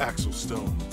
Axel Stone.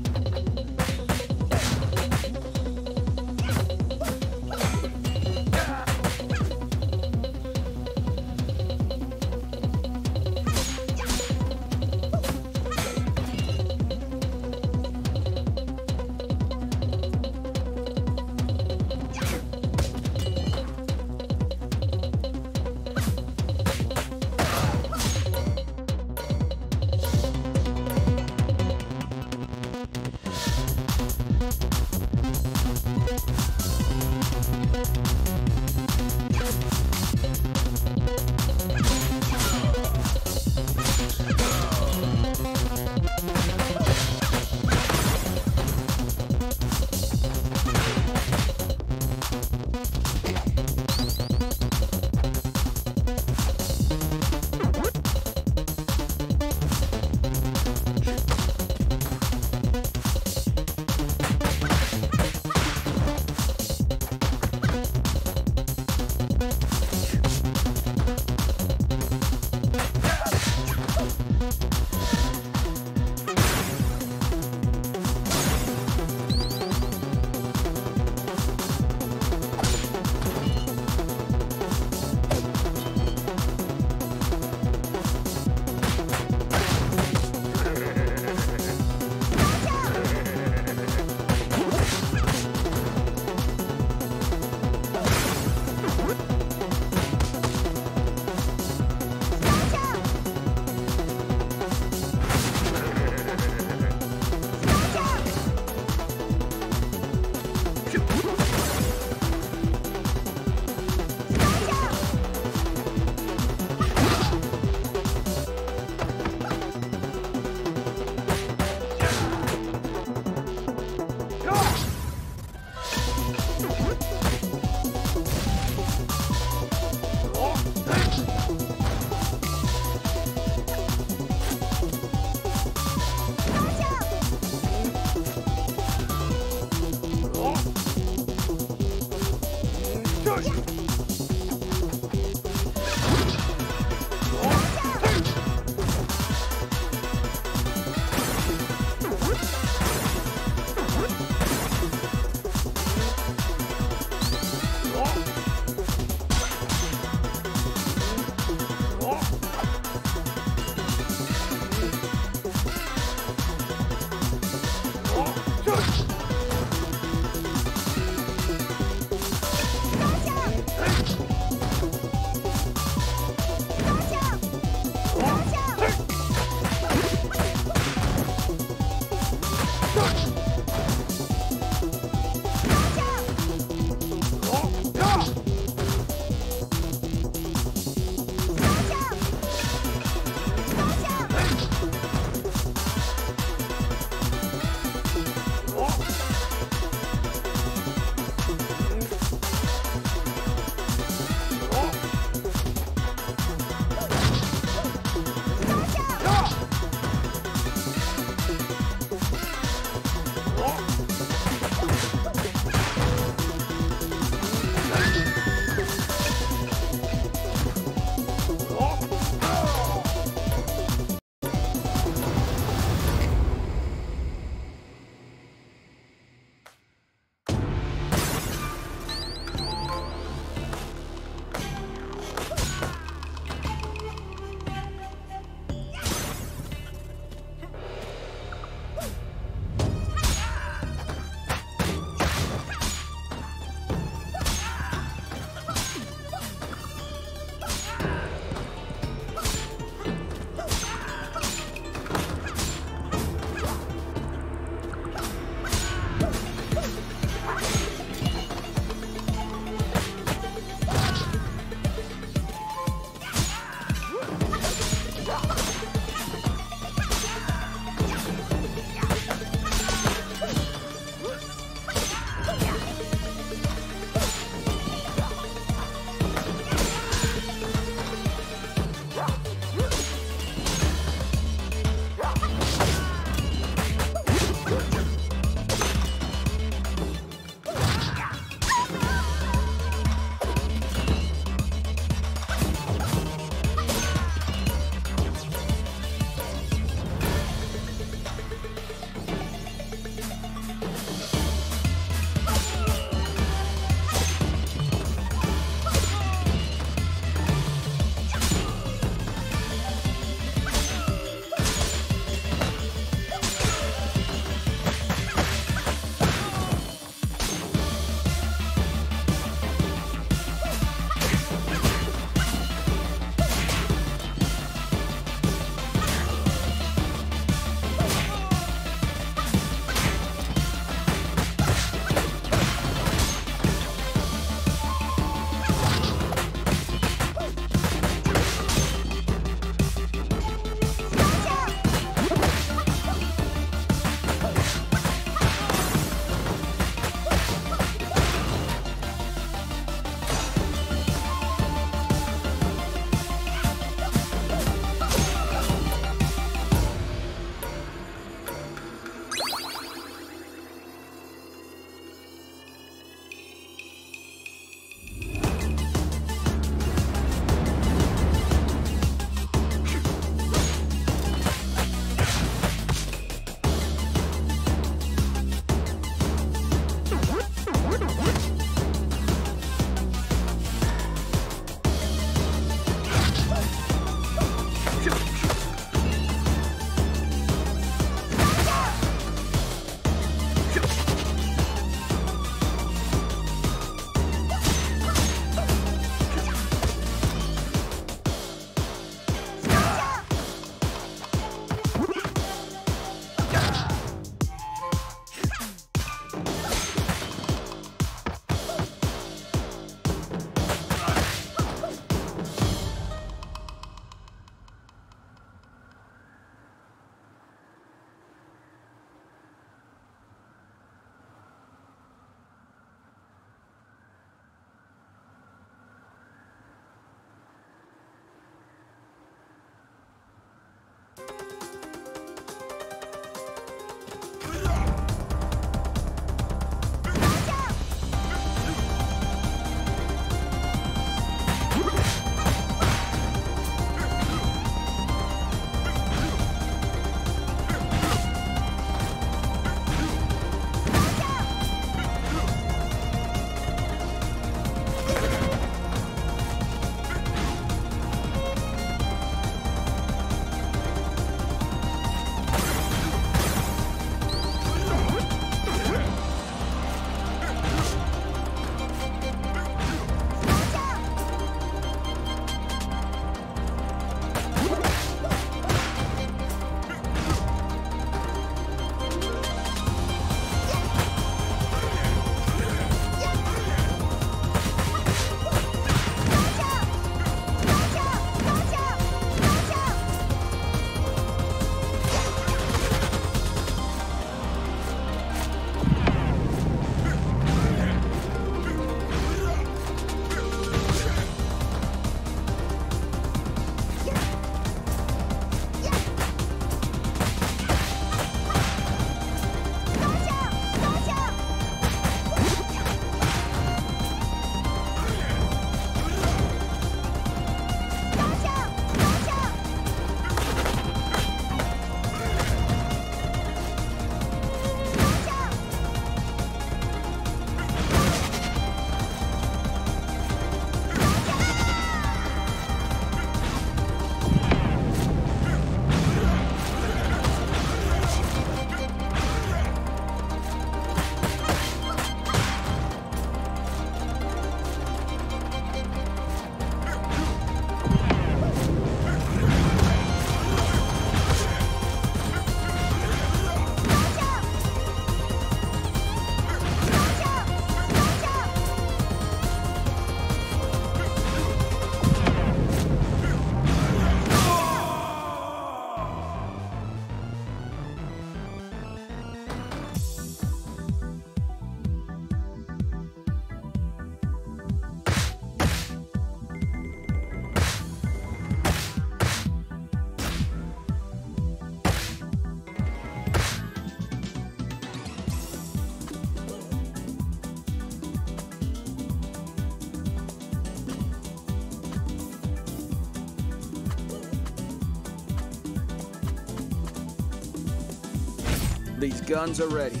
Guns are ready.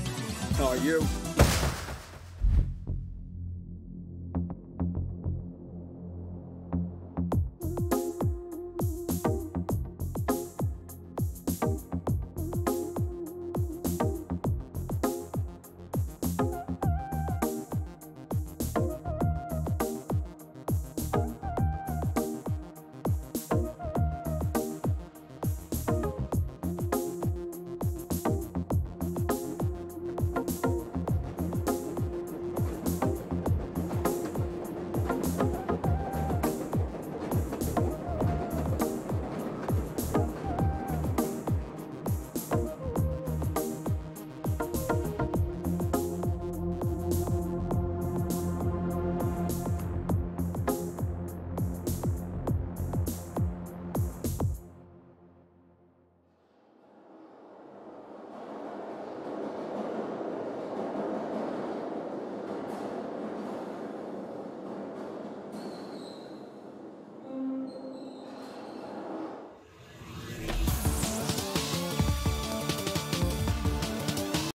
Are you?